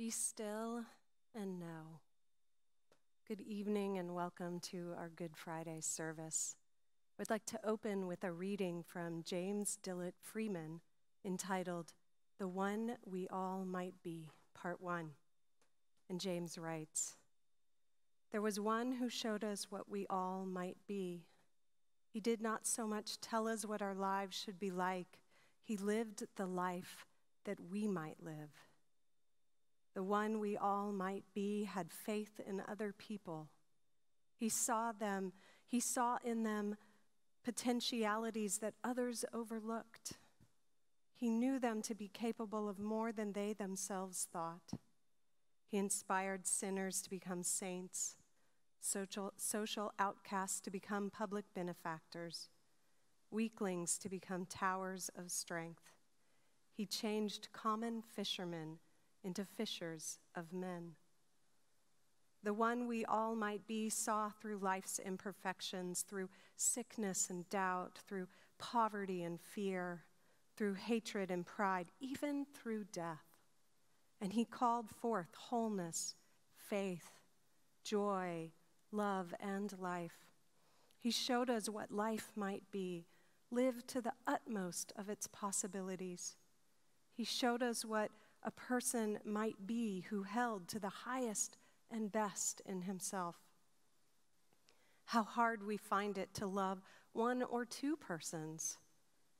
Be still and know. Good evening and welcome to our Good Friday service. I'd like to open with a reading from James Dillet Freeman entitled The One We All Might Be, Part 1. And James writes There was one who showed us what we all might be. He did not so much tell us what our lives should be like, he lived the life that we might live. The one we all might be had faith in other people. He saw them, he saw in them potentialities that others overlooked. He knew them to be capable of more than they themselves thought. He inspired sinners to become saints, social, social outcasts to become public benefactors, weaklings to become towers of strength. He changed common fishermen into fishers of men. The one we all might be saw through life's imperfections, through sickness and doubt, through poverty and fear, through hatred and pride, even through death. And he called forth wholeness, faith, joy, love, and life. He showed us what life might be, lived to the utmost of its possibilities. He showed us what a person might be who held to the highest and best in himself. How hard we find it to love one or two persons.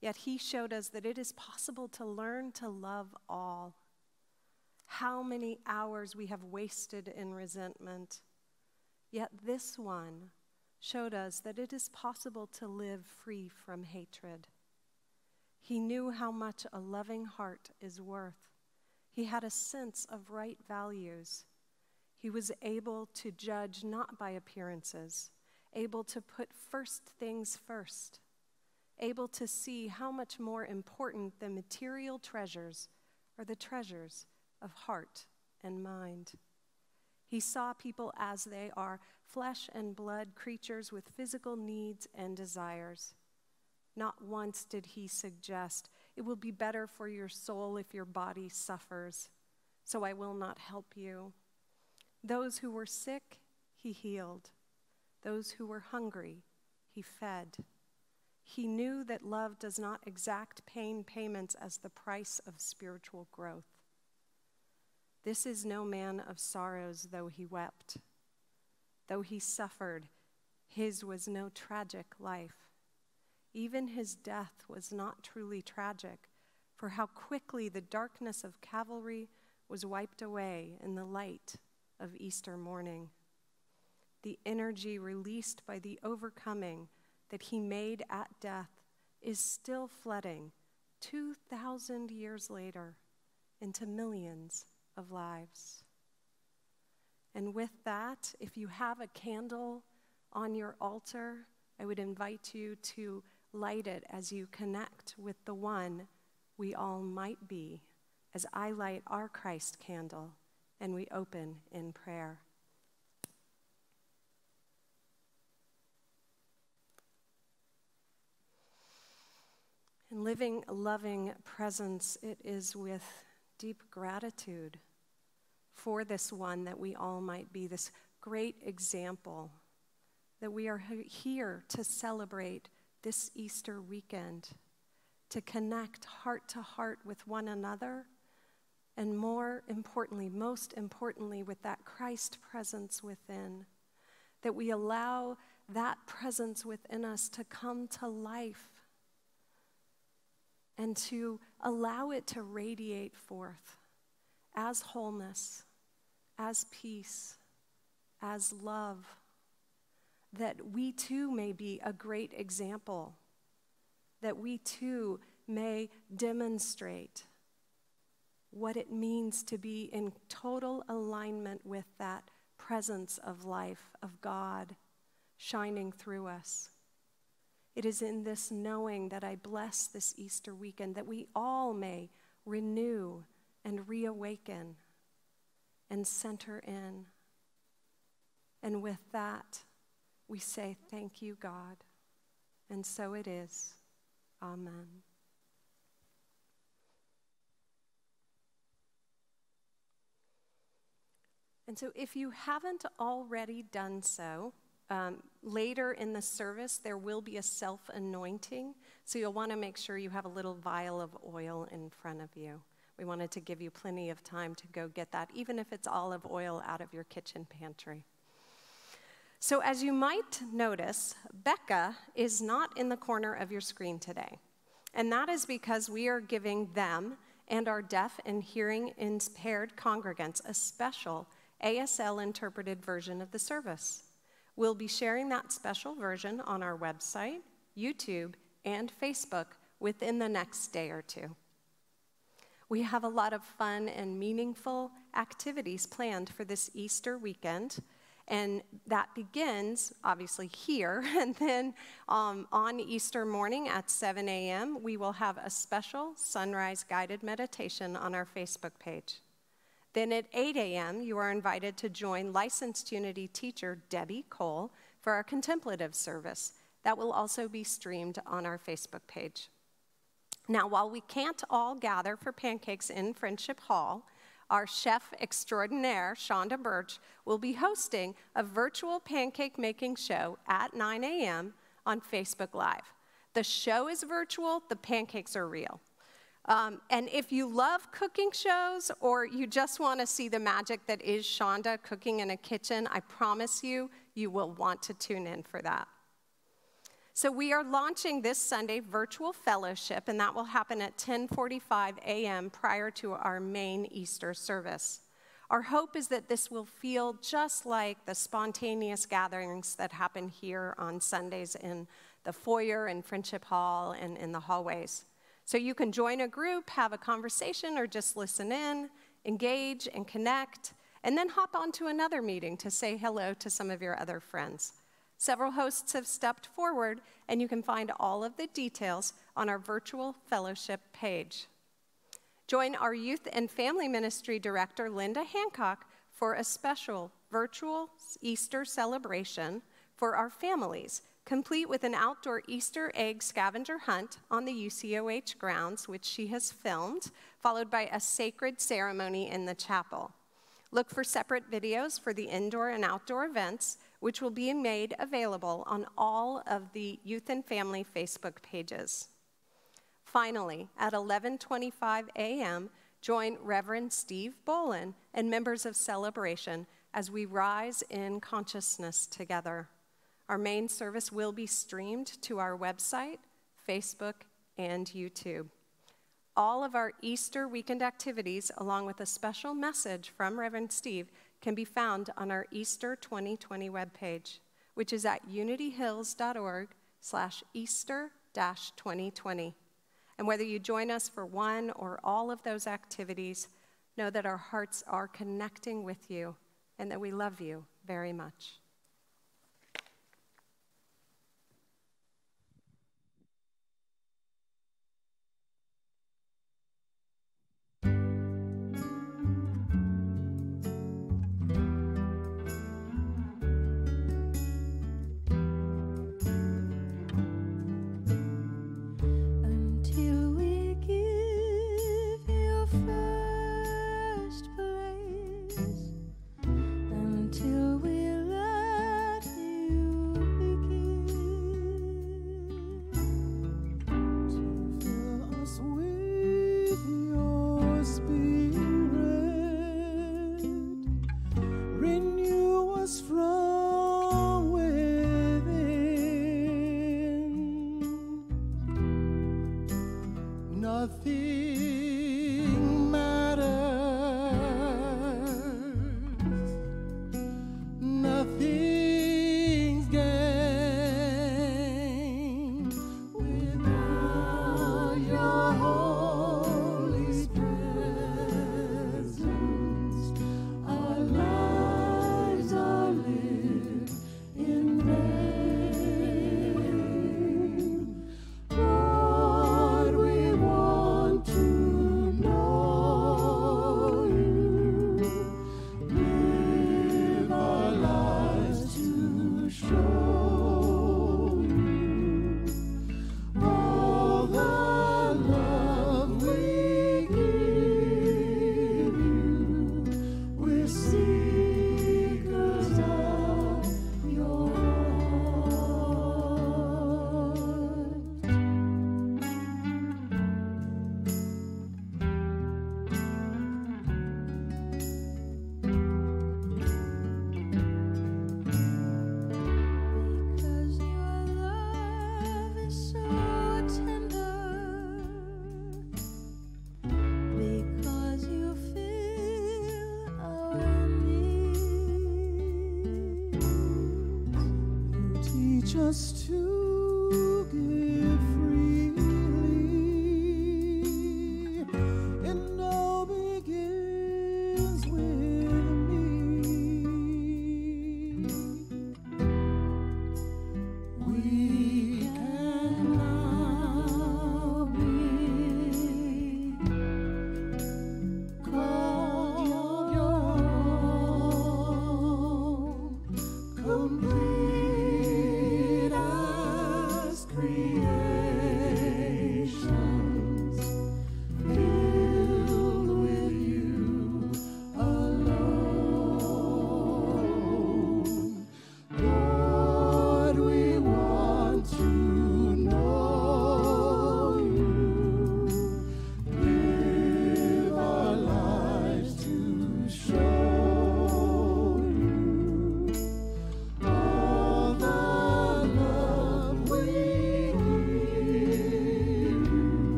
Yet he showed us that it is possible to learn to love all. How many hours we have wasted in resentment. Yet this one showed us that it is possible to live free from hatred. He knew how much a loving heart is worth. He had a sense of right values. He was able to judge not by appearances, able to put first things first, able to see how much more important the material treasures are the treasures of heart and mind. He saw people as they are flesh and blood creatures with physical needs and desires. Not once did he suggest, It will be better for your soul if your body suffers, so I will not help you. Those who were sick, he healed. Those who were hungry, he fed. He knew that love does not exact pain payments as the price of spiritual growth. This is no man of sorrows, though he wept. Though he suffered, his was no tragic life. Even his death was not truly tragic, for how quickly the darkness of Calvary was wiped away in the light of Easter morning. The energy released by the overcoming that he made at death is still flooding 2,000 years later into millions of lives. And with that, if you have a candle on your altar, I would invite you to light it as you connect with the one we all might be, as I light our Christ candle and we open in prayer. In living a loving presence, it is with deep gratitude for this one that we all might be, this great example, that we are here to celebrate this Easter weekend, to connect heart to heart with one another, and more importantly, most importantly, with that Christ presence within, that we allow that presence within us to come to life and to allow it to radiate forth as wholeness, as peace, as love, that we too may be a great example, that we too may demonstrate what it means to be in total alignment with that presence of life, of God shining through us. It is in this knowing that I bless this Easter weekend that we all may renew and reawaken and center in. And with that, we say, Thank you, God. And so it is. Amen. And so, if you haven't already done so, um, later in the service, there will be a self anointing. So you'll want to make sure you have a little vial of oil in front of you. We wanted to give you plenty of time to go get that, even if it's olive oil out of your kitchen pantry. So, as you might notice, Becca is not in the corner of your screen today. And that is because we are giving them and our deaf and hearing impaired congregants a special ASL interpreted version of the service. We'll be sharing that special version on our website, YouTube, and Facebook within the next day or two. We have a lot of fun and meaningful activities planned for this Easter weekend. And that begins, obviously, here. And then um, on Easter morning at 7 a.m., we will have a special sunrise guided meditation on our Facebook page. Then at 8 a.m., you are invited to join licensed Unity teacher Debbie Cole for our contemplative service. That will also be streamed on our Facebook page. Now, while we can't all gather for pancakes in Friendship Hall, our chef extraordinaire, Shonda Birch, will be hosting a virtual pancake making show at 9 a.m. on Facebook Live. The show is virtual, the pancakes are real. Um, and if you love cooking shows or you just want to see the magic that is Shonda cooking in a kitchen, I promise you, you will want to tune in for that. So we are launching this Sunday virtual fellowship, and that will happen at 10:45 a.m. prior to our main Easter service. Our hope is that this will feel just like the spontaneous gatherings that happen here on Sundays in the foyer and Friendship Hall and in the hallways. So you can join a group, have a conversation, or just listen in, engage and connect, and then hop onto another meeting to say hello to some of your other friends. Several hosts have stepped forward, and you can find all of the details on our virtual fellowship page. Join our Youth and Family Ministry Director, Linda Hancock, for a special virtual Easter celebration for our families, complete with an outdoor Easter egg scavenger hunt on the UCOH grounds, which she has filmed, followed by a sacred ceremony in the chapel. Look for separate videos for the indoor and outdoor events, which will be made available on all of the Youth and Family Facebook pages. Finally, at 11:25 a.m., join Reverend Steve Bolin and members of Celebration as we rise in consciousness together. Our main service will be streamed to our website, Facebook, and YouTube. All of our Easter weekend activities, along with a special message from Reverend Steve, can be found on our Easter 2020 webpage, which is at unityhills.org slash Easter 2020. And whether you join us for one or all of those activities, know that our hearts are connecting with you and that we love you very much.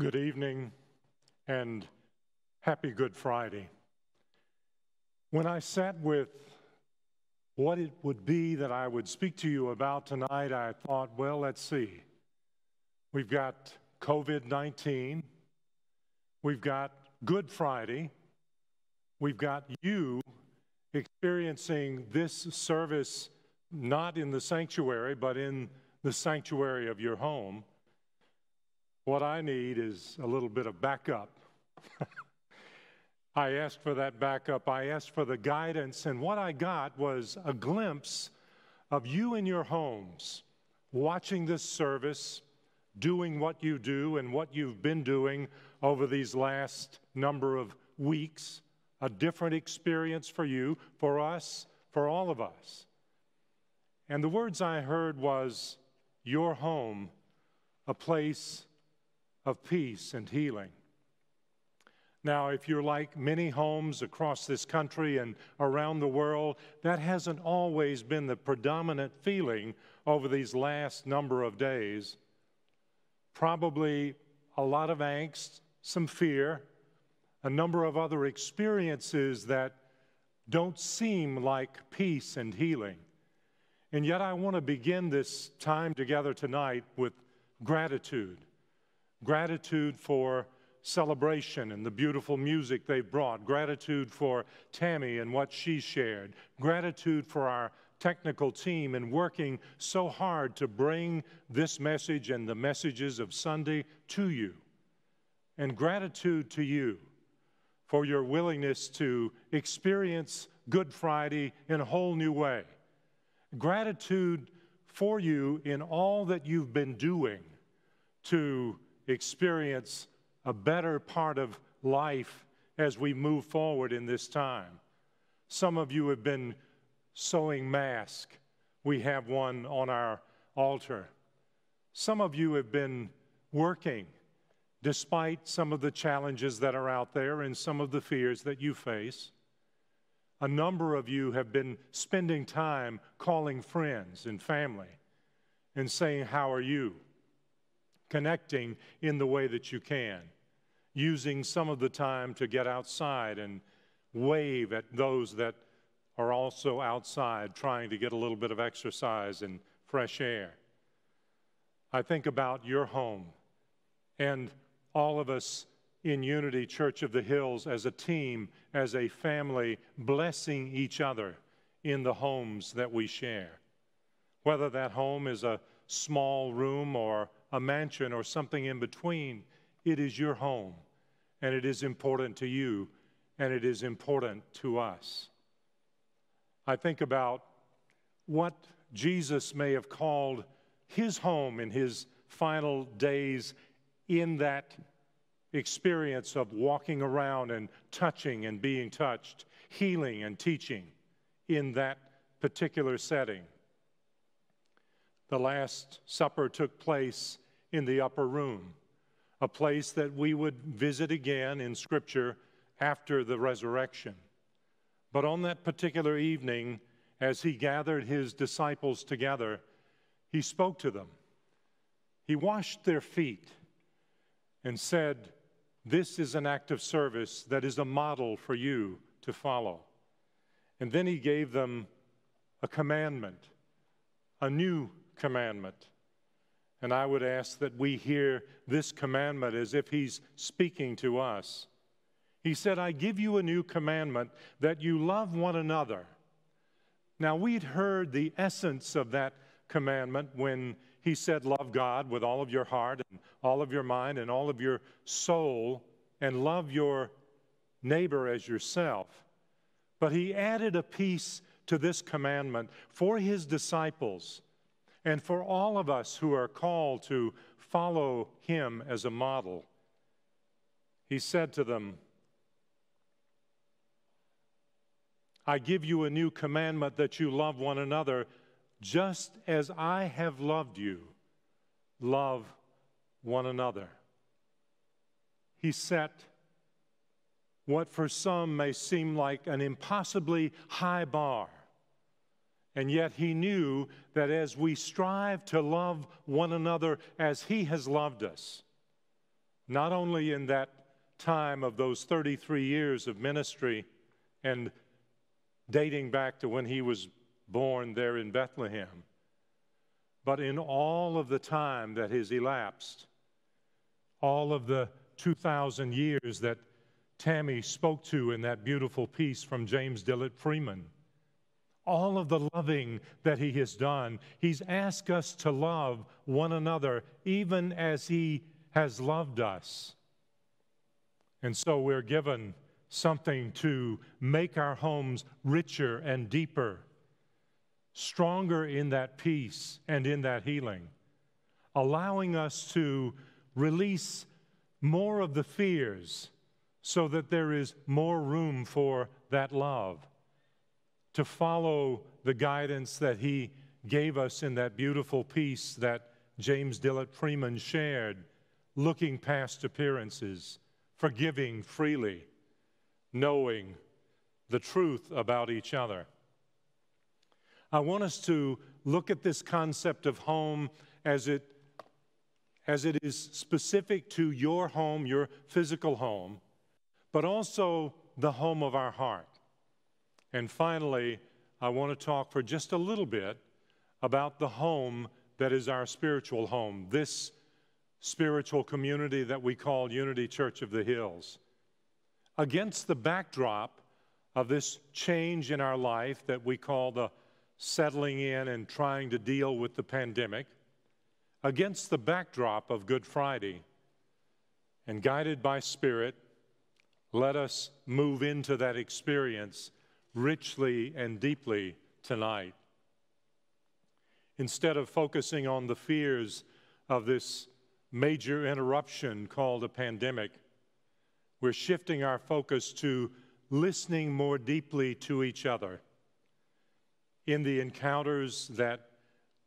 Good evening and happy Good Friday. When I sat with what it would be that I would speak to you about tonight, I thought, well, let's see. We've got COVID 19, we've got Good Friday, we've got you experiencing this service not in the sanctuary, but in the sanctuary of your home. What I need is a little bit of backup. I asked for that backup. I asked for the guidance, and what I got was a glimpse of you in your homes watching this service, doing what you do and what you've been doing over these last number of weeks. A different experience for you, for us, for all of us. And the words I heard was, Your home, a place of peace and healing. Now, if you're like many homes across this country and around the world, that hasn't always been the predominant feeling over these last number of days. Probably a lot of angst, some fear, a number of other experiences that don't seem like peace and healing. And yet, I want to begin this time together tonight with gratitude gratitude for celebration and the beautiful music they've brought, gratitude for Tammy and what she shared, gratitude for our technical team in working so hard to bring this message and the messages of Sunday to you, and gratitude to you for your willingness to experience Good Friday in a whole new way. Gratitude for you in all that you've been doing to experience a better part of life as we move forward in this time. Some of you have been sewing masks. We have one on our altar. Some of you have been working despite some of the challenges that are out there and some of the fears that you face. A number of you have been spending time calling friends and family and saying, How are you? Connecting in the way that you can, using some of the time to get outside and wave at those that are also outside trying to get a little bit of exercise and fresh air. I think about your home and all of us in Unity Church of the Hills as a team, as a family, blessing each other in the homes that we share. Whether that home is a small room or a mansion or something in between. It is your home, and it is important to you, and it is important to us. I think about what Jesus may have called his home in his final days in that experience of walking around and touching and being touched, healing and teaching in that particular setting. The Last Supper took place in the upper room, a place that we would visit again in Scripture after the resurrection. But on that particular evening, as he gathered his disciples together, he spoke to them. He washed their feet and said, This is an act of service that is a model for you to follow. And then he gave them a commandment, a new commandment. And I would ask that we hear this commandment as if He's speaking to us. He said, I give you a new commandment that you love one another. Now, we'd heard the essence of that commandment when He said, Love God with all of your heart and all of your mind and all of your soul, and love your neighbor as yourself. But He added a piece to this commandment for His disciples and for all of us who are called to follow him as a model. He said to them, I give you a new commandment that you love one another just as I have loved you. Love one another. He set what for some may seem like an impossibly high bar and yet he knew that as we strive to love one another as he has loved us, not only in that time of those 33 years of ministry and dating back to when he was born there in Bethlehem, but in all of the time that has elapsed, all of the 2,000 years that Tammy spoke to in that beautiful piece from James Dillet Freeman, all of the loving that he has done, he's asked us to love one another even as he has loved us. And so we're given something to make our homes richer and deeper, stronger in that peace and in that healing, allowing us to release more of the fears so that there is more room for that love, to follow the guidance that he gave us in that beautiful piece that James Dillet Freeman shared, looking past appearances, forgiving freely, knowing the truth about each other. I want us to look at this concept of home as it as it is specific to your home, your physical home, but also the home of our heart. And finally, I want to talk for just a little bit about the home that is our spiritual home, this spiritual community that we call Unity Church of the Hills. Against the backdrop of this change in our life that we call the settling in and trying to deal with the pandemic, against the backdrop of Good Friday. And guided by Spirit, let us move into that experience richly and deeply tonight. Instead of focusing on the fears of this major interruption called a pandemic, we're shifting our focus to listening more deeply to each other. In the encounters that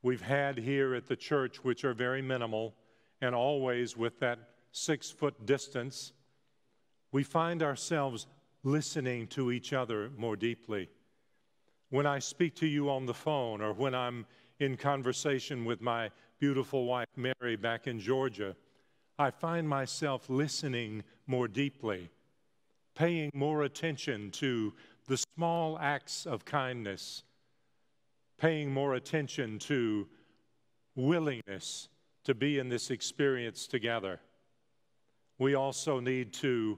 we've had here at the church, which are very minimal and always with that six foot distance, we find ourselves listening to each other more deeply. When I speak to you on the phone or when I'm in conversation with my beautiful wife, Mary, back in Georgia, I find myself listening more deeply, paying more attention to the small acts of kindness paying more attention to willingness to be in this experience together. We also need to,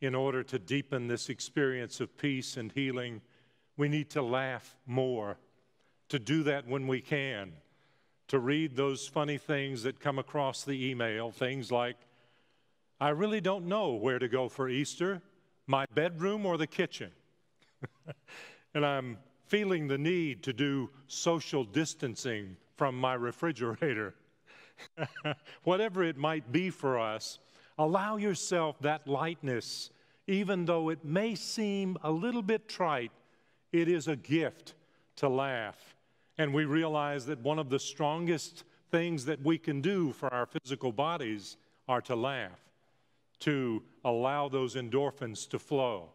in order to deepen this experience of peace and healing, we need to laugh more, to do that when we can, to read those funny things that come across the email, things like, I really don't know where to go for Easter, my bedroom or the kitchen. and I'm feeling the need to do social distancing from my refrigerator. Whatever it might be for us, allow yourself that lightness, even though it may seem a little bit trite, it is a gift to laugh. And we realize that one of the strongest things that we can do for our physical bodies are to laugh, to allow those endorphins to flow,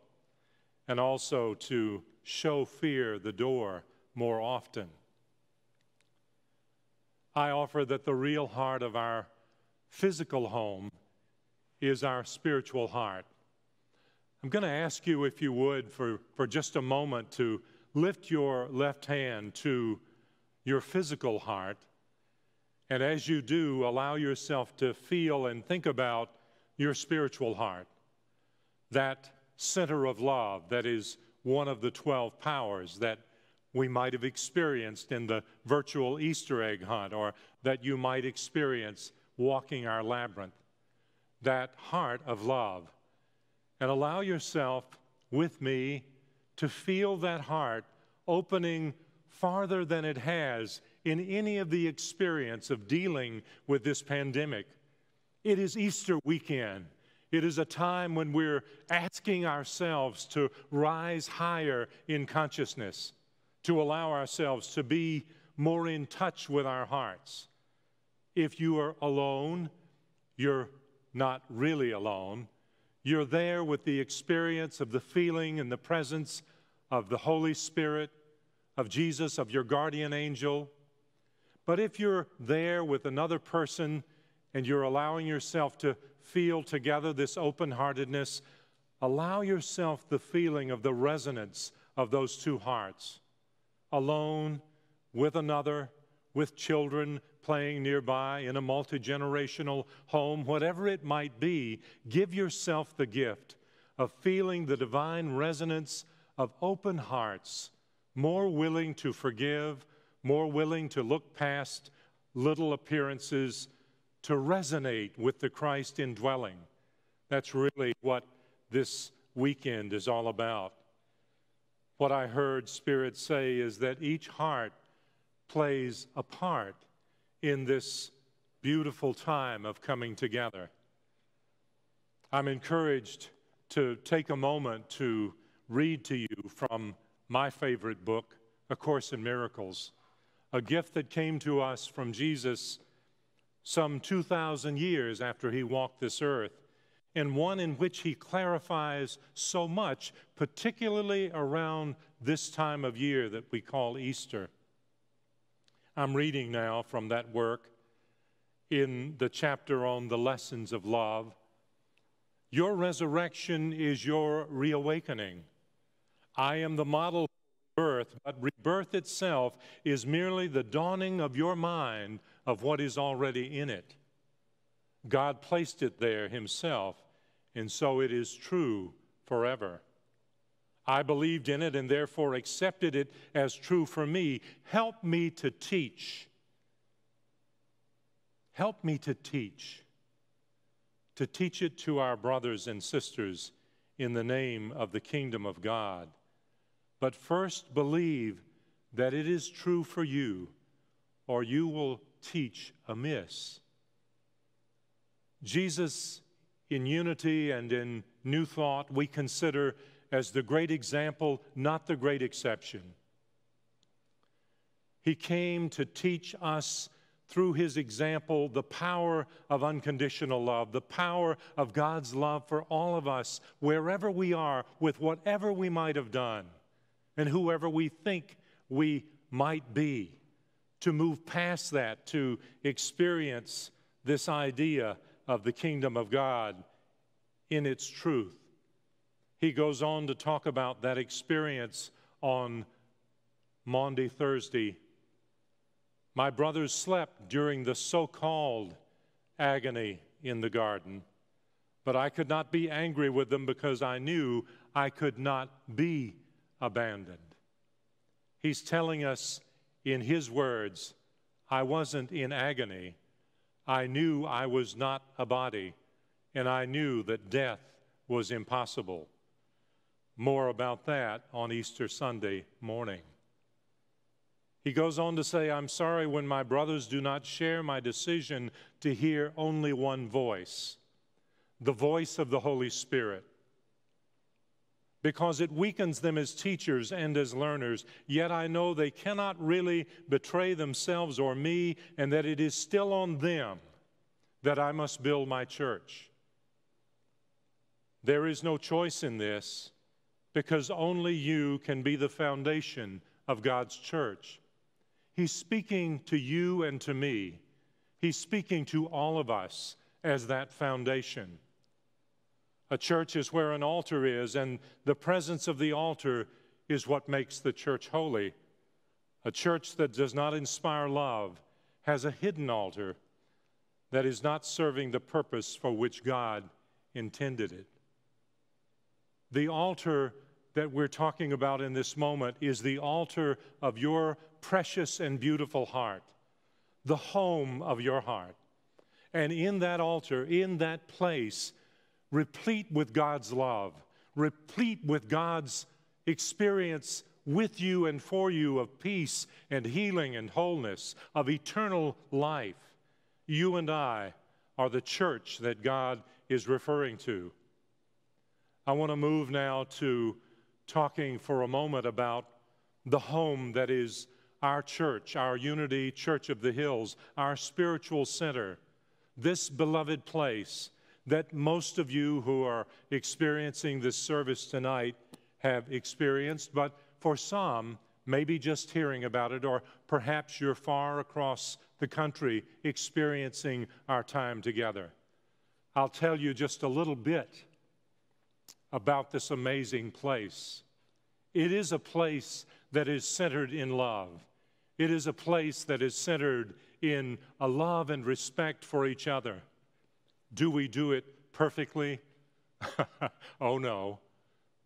and also to show fear the door more often. I offer that the real heart of our physical home is our spiritual heart. I'm going to ask you, if you would, for, for just a moment to lift your left hand to your physical heart. And as you do, allow yourself to feel and think about your spiritual heart, that center of love that is one of the 12 powers that we might have experienced in the virtual Easter egg hunt or that you might experience walking our labyrinth. That heart of love. And allow yourself with me to feel that heart opening farther than it has in any of the experience of dealing with this pandemic. It is Easter weekend. It is a time when we're asking ourselves to rise higher in consciousness, to allow ourselves to be more in touch with our hearts. If you are alone, you're not really alone. You're there with the experience of the feeling and the presence of the Holy Spirit, of Jesus, of your guardian angel. But if you're there with another person and you're allowing yourself to feel together this open heartedness, allow yourself the feeling of the resonance of those two hearts. Alone, with another, with children playing nearby, in a multi generational home, whatever it might be, give yourself the gift of feeling the divine resonance of open hearts, more willing to forgive, more willing to look past little appearances, to resonate with the Christ indwelling. That's really what this weekend is all about. What I heard Spirit say is that each heart plays a part in this beautiful time of coming together. I'm encouraged to take a moment to read to you from my favorite book, A Course in Miracles, a gift that came to us from Jesus some 2,000 years after he walked this earth, and one in which he clarifies so much, particularly around this time of year that we call Easter. I'm reading now from that work in the chapter on the lessons of love. Your resurrection is your reawakening. I am the model birth, but rebirth itself is merely the dawning of your mind of what is already in it. God placed it there Himself, and so it is true forever. I believed in it and therefore accepted it as true for me. Help me to teach. Help me to teach. To teach it to our brothers and sisters in the name of the kingdom of God. But first believe that it is true for you, or you will teach amiss. Jesus, in unity and in new thought, we consider as the great example, not the great exception. He came to teach us through his example the power of unconditional love, the power of God's love for all of us, wherever we are, with whatever we might have done, and whoever we think we might be, to move past that, to experience this idea of the kingdom of God in its truth. He goes on to talk about that experience on Maundy Thursday. My brothers slept during the so called agony in the garden, but I could not be angry with them because I knew I could not be abandoned. He's telling us in his words, I wasn't in agony. I knew I was not a body, and I knew that death was impossible. More about that on Easter Sunday morning. He goes on to say, I'm sorry when my brothers do not share my decision to hear only one voice, the voice of the Holy Spirit, because it weakens them as teachers and as learners. Yet I know they cannot really betray themselves or me, and that it is still on them that I must build my church. There is no choice in this because only you can be the foundation of God's church. He's speaking to you and to me. He's speaking to all of us as that foundation. A church is where an altar is, and the presence of the altar is what makes the church holy. A church that does not inspire love has a hidden altar that is not serving the purpose for which God intended it. The altar that we're talking about in this moment is the altar of your precious and beautiful heart, the home of your heart. And in that altar, in that place, replete with God's love, replete with God's experience with you and for you of peace and healing and wholeness, of eternal life. You and I are the church that God is referring to. I want to move now to talking for a moment about the home that is our church, our Unity Church of the Hills, our spiritual center, this beloved place that most of you who are experiencing this service tonight have experienced, but for some, maybe just hearing about it, or perhaps you're far across the country experiencing our time together. I'll tell you just a little bit about this amazing place. It is a place that is centered in love. It is a place that is centered in a love and respect for each other. Do we do it perfectly? oh no.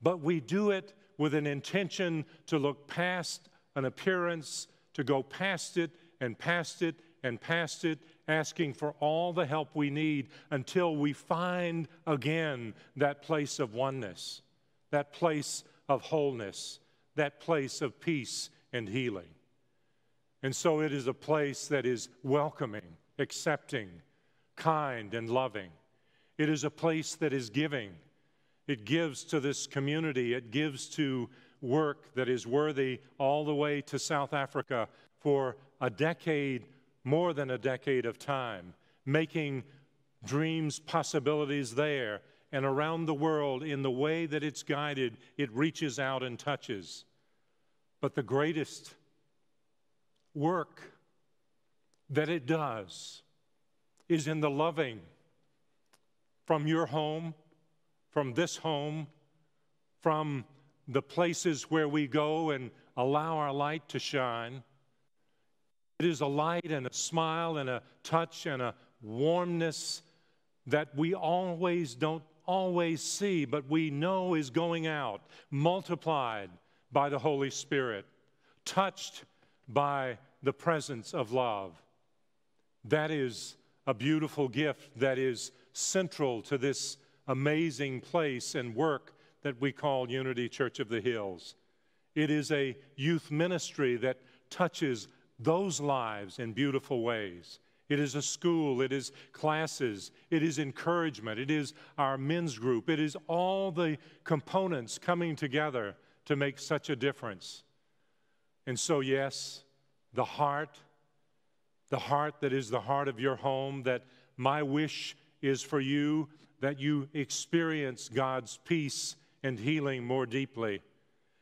But we do it with an intention to look past an appearance, to go past it and past it and past it, asking for all the help we need until we find again that place of oneness, that place of wholeness, that place of peace and healing. And so it is a place that is welcoming, accepting, kind, and loving. It is a place that is giving. It gives to this community, it gives to work that is worthy all the way to South Africa for a decade, more than a decade of time, making dreams possibilities there and around the world in the way that it's guided, it reaches out and touches. But the greatest work that it does is in the loving from your home, from this home, from the places where we go and allow our light to shine. It is a light and a smile and a touch and a warmness that we always don't always see, but we know is going out, multiplied by the Holy Spirit, touched by the presence of love. That is a beautiful gift that is central to this amazing place and work that we call Unity Church of the Hills. It is a youth ministry that touches those lives in beautiful ways. It is a school, it is classes, it is encouragement, it is our men's group, it is all the components coming together to make such a difference. And so, yes, the heart, the heart that is the heart of your home, that my wish is for you that you experience God's peace and healing more deeply.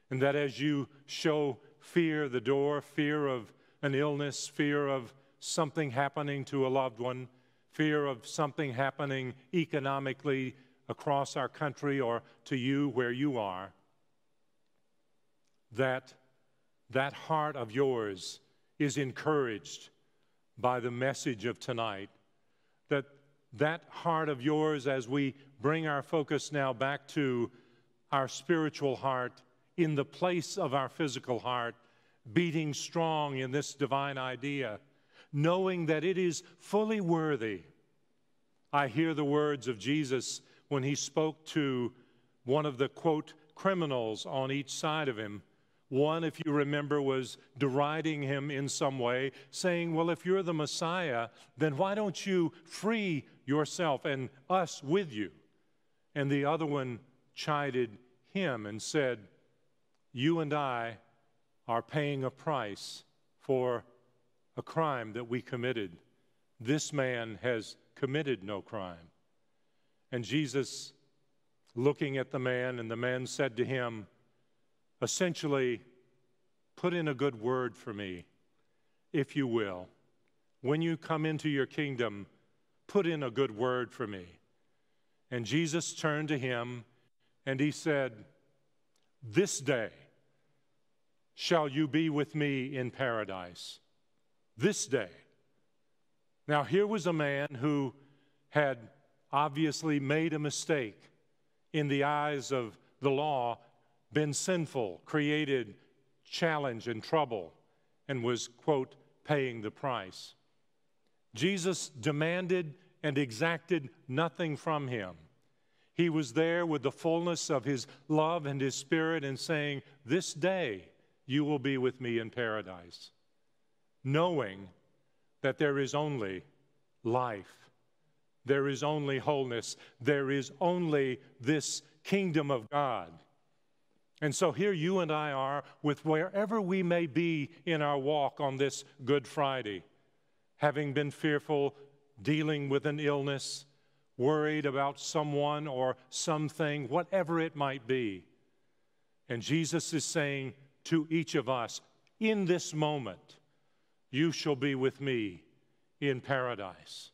And that as you show fear the door, fear of an illness, fear of something happening to a loved one, fear of something happening economically across our country or to you where you are, that that heart of yours is encouraged by the message of tonight. That that heart of yours, as we bring our focus now back to our spiritual heart in the place of our physical heart, beating strong in this divine idea, knowing that it is fully worthy. I hear the words of Jesus when he spoke to one of the quote criminals on each side of him one, if you remember, was deriding him in some way, saying, Well, if you're the Messiah, then why don't you free yourself and us with you? And the other one chided him and said, You and I are paying a price for a crime that we committed. This man has committed no crime. And Jesus, looking at the man, and the man said to him, essentially, put in a good word for me, if you will. When you come into your kingdom, put in a good word for me. And Jesus turned to him and he said, This day shall you be with me in paradise. This day. Now, here was a man who had obviously made a mistake in the eyes of the law been sinful, created challenge and trouble, and was, quote, paying the price. Jesus demanded and exacted nothing from him. He was there with the fullness of his love and his spirit and saying, This day you will be with me in paradise, knowing that there is only life, there is only wholeness, there is only this kingdom of God and so here you and I are with wherever we may be in our walk on this Good Friday, having been fearful, dealing with an illness, worried about someone or something, whatever it might be. And Jesus is saying to each of us, in this moment, you shall be with me in paradise.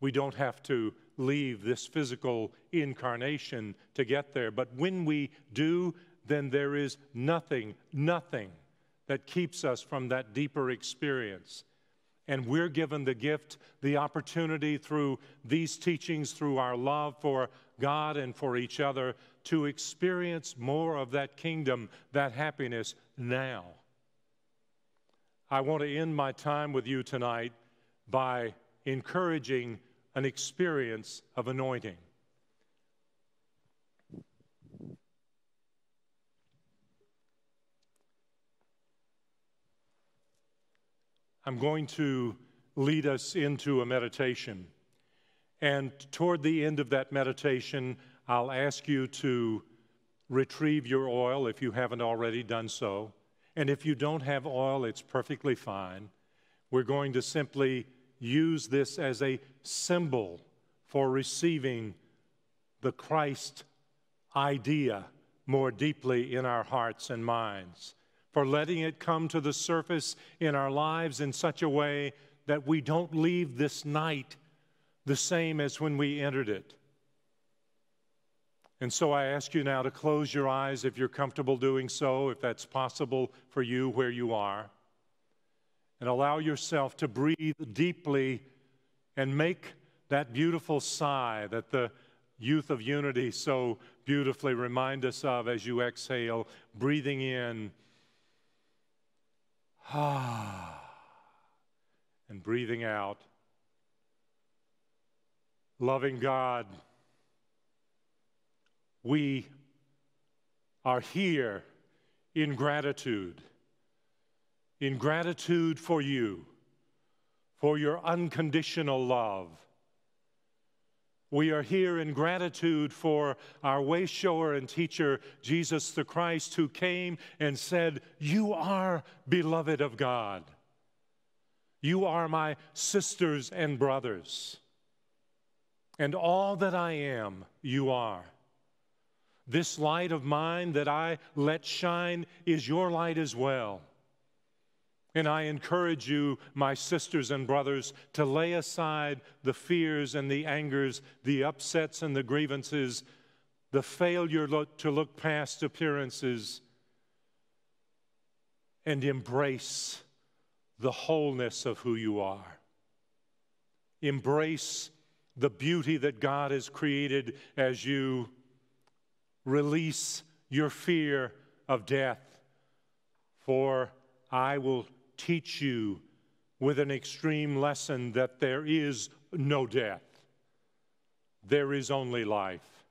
We don't have to leave this physical incarnation to get there. But when we do, then there is nothing, nothing that keeps us from that deeper experience. And we're given the gift, the opportunity through these teachings, through our love for God and for each other, to experience more of that kingdom, that happiness now. I want to end my time with you tonight by encouraging an experience of anointing. I'm going to lead us into a meditation. And toward the end of that meditation, I'll ask you to retrieve your oil if you haven't already done so. And if you don't have oil, it's perfectly fine. We're going to simply use this as a symbol for receiving the Christ idea more deeply in our hearts and minds, for letting it come to the surface in our lives in such a way that we don't leave this night the same as when we entered it. And so I ask you now to close your eyes if you're comfortable doing so, if that's possible for you where you are. And allow yourself to breathe deeply and make that beautiful sigh that the youth of unity so beautifully remind us of as you exhale, breathing in. Ah, and breathing out. Loving God we are here in gratitude, in gratitude for you, for your unconditional love. We are here in gratitude for our way shower and teacher, Jesus the Christ, who came and said, You are beloved of God. You are my sisters and brothers. And all that I am, you are. This light of mine that I let shine is your light as well. And I encourage you, my sisters and brothers, to lay aside the fears and the angers, the upsets and the grievances, the failure to look past appearances, and embrace the wholeness of who you are. Embrace the beauty that God has created as you release your fear of death, for I will teach you with an extreme lesson that there is no death, there is only life.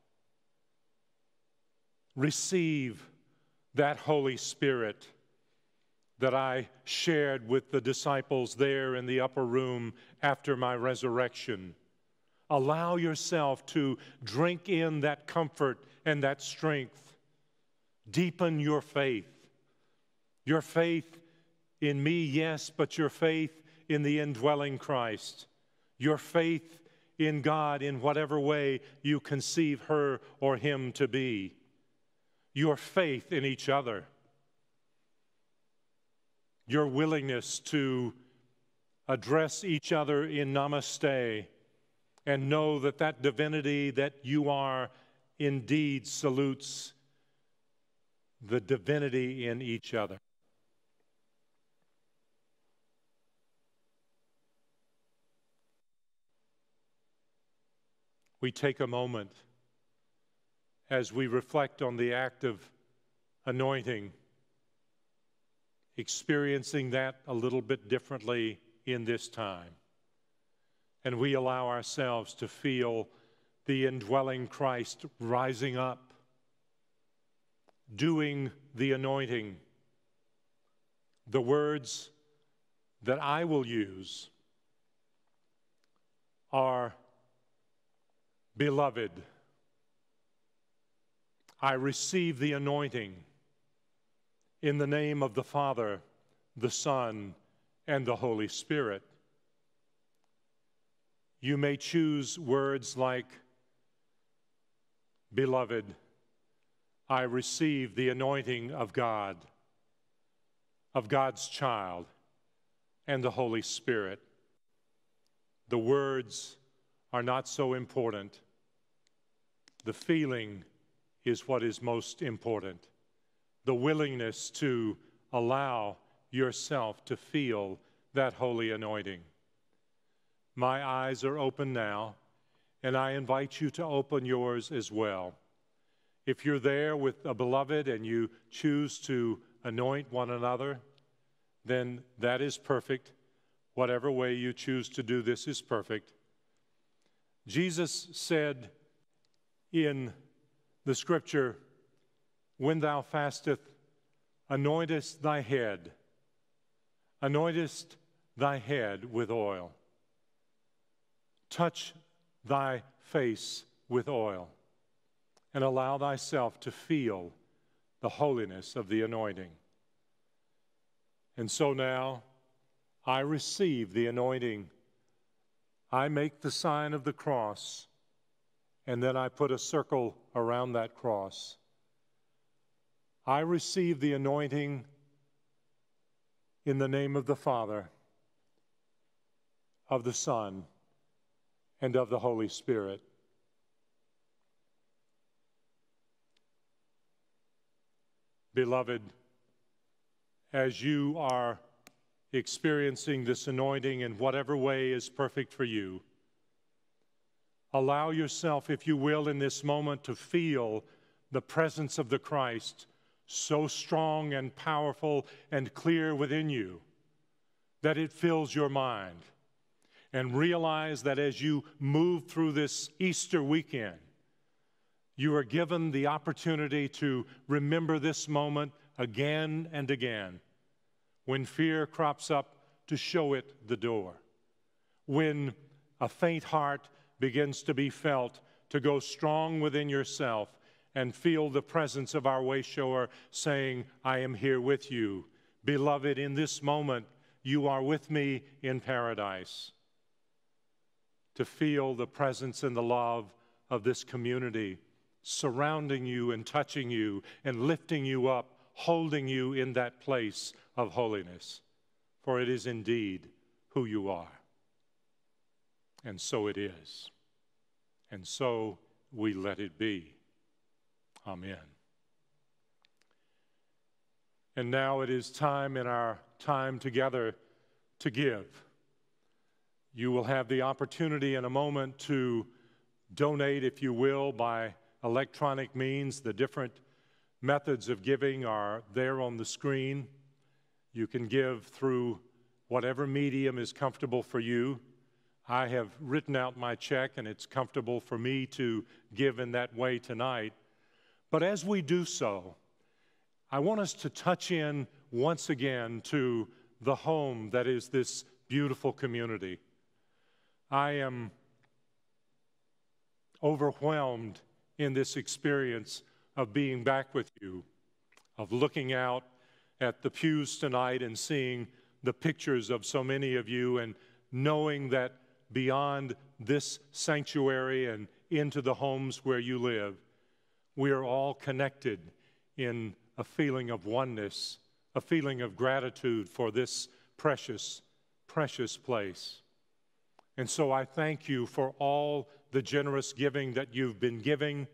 Receive that Holy Spirit that I shared with the disciples there in the upper room after my resurrection. Allow yourself to drink in that comfort and that strength. Deepen your faith. Your faith in me, yes, but your faith in the indwelling Christ. Your faith in God in whatever way you conceive her or him to be. Your faith in each other. Your willingness to address each other in namaste and know that that divinity that you are indeed salutes the divinity in each other. We take a moment as we reflect on the act of anointing, experiencing that a little bit differently in this time and we allow ourselves to feel the indwelling Christ rising up, doing the anointing. The words that I will use are Beloved, I receive the anointing in the name of the Father, the Son, and the Holy Spirit. You may choose words like, Beloved, I receive the anointing of God, of God's child, and the Holy Spirit. The words are not so important. The feeling is what is most important. The willingness to allow yourself to feel that holy anointing. My eyes are open now, and I invite you to open yours as well. If you're there with a beloved and you choose to anoint one another, then that is perfect. Whatever way you choose to do this is perfect. Jesus said in the scripture, When thou fastest, anointest thy head, anointest thy head with oil, touch thy face with oil and allow thyself to feel the holiness of the anointing. And so now I receive the anointing. I make the sign of the cross, and then I put a circle around that cross. I receive the anointing in the name of the Father, of the Son, and of the Holy Spirit. Beloved, as you are experiencing this anointing in whatever way is perfect for you, allow yourself, if you will, in this moment to feel the presence of the Christ so strong and powerful and clear within you that it fills your mind. And realize that as you move through this Easter weekend, you are given the opportunity to remember this moment again and again. When fear crops up, to show it the door. When a faint heart begins to be felt, to go strong within yourself and feel the presence of our way shower saying, I am here with you. Beloved, in this moment, you are with me in paradise. To feel the presence and the love of this community surrounding you and touching you and lifting you up, holding you in that place of holiness. For it is indeed who you are. And so it is. And so we let it be. Amen. And now it is time in our time together to give. You will have the opportunity in a moment to donate, if you will, by electronic means. The different methods of giving are there on the screen. You can give through whatever medium is comfortable for you. I have written out my check, and it's comfortable for me to give in that way tonight. But as we do so, I want us to touch in once again to the home that is this beautiful community. I am overwhelmed in this experience of being back with you, of looking out at the pews tonight and seeing the pictures of so many of you and knowing that beyond this sanctuary and into the homes where you live, we are all connected in a feeling of oneness, a feeling of gratitude for this precious, precious place. And so I thank you for all the generous giving that you've been giving,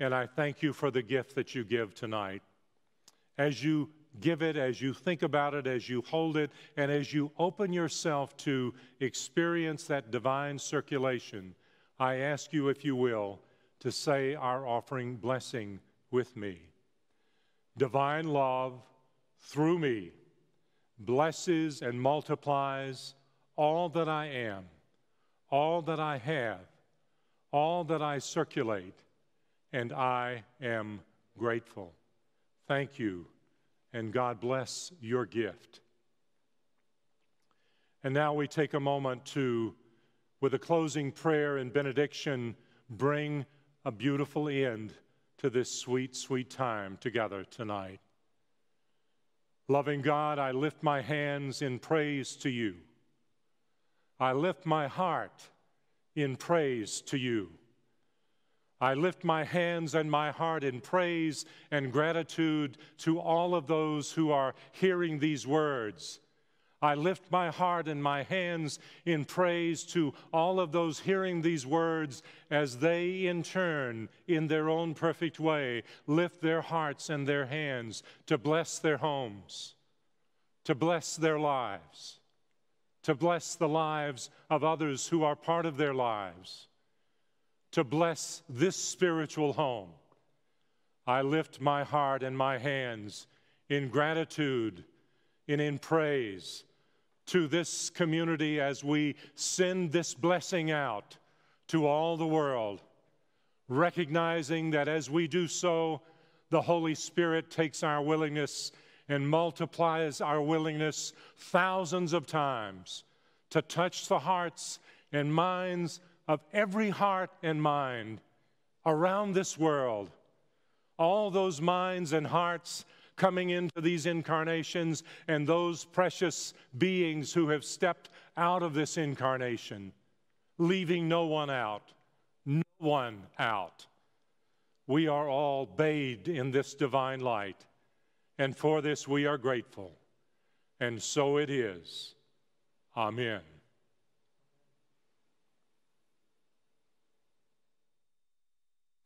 and I thank you for the gift that you give tonight. As you give it, as you think about it, as you hold it, and as you open yourself to experience that divine circulation, I ask you, if you will, to say our offering blessing with me. Divine love through me blesses and multiplies all that I am, all that I have all that I circulate, and I am grateful. Thank you, and God bless your gift. And now we take a moment to, with a closing prayer and benediction, bring a beautiful end to this sweet, sweet time together tonight. Loving God, I lift my hands in praise to you. I lift my heart in praise to you. I lift my hands and my heart in praise and gratitude to all of those who are hearing these words. I lift my heart and my hands in praise to all of those hearing these words as they, in turn, in their own perfect way, lift their hearts and their hands to bless their homes, to bless their lives, to bless the lives of others who are part of their lives, to bless this spiritual home. I lift my heart and my hands in gratitude and in praise to this community as we send this blessing out to all the world, recognizing that as we do so, the Holy Spirit takes our willingness and multiplies our willingness thousands of times to touch the hearts and minds of every heart and mind around this world. All those minds and hearts coming into these incarnations and those precious beings who have stepped out of this incarnation, leaving no one out. No one out. We are all bathed in this divine light, and for this we are grateful. And so it is. Amen.